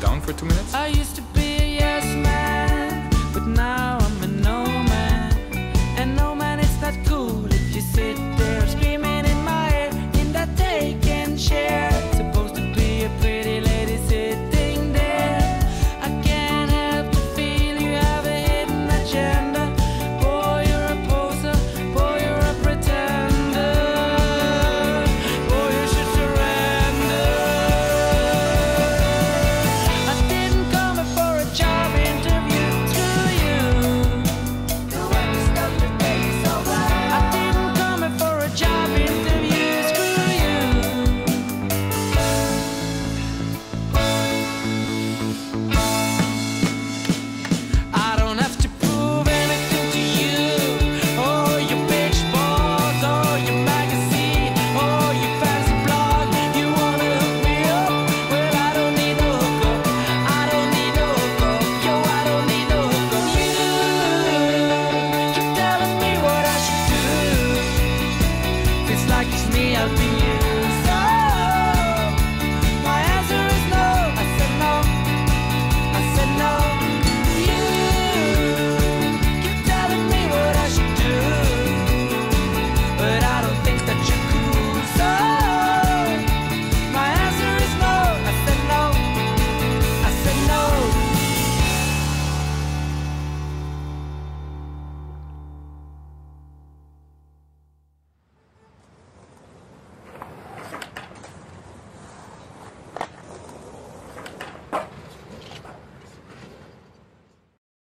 down for two minutes? happy.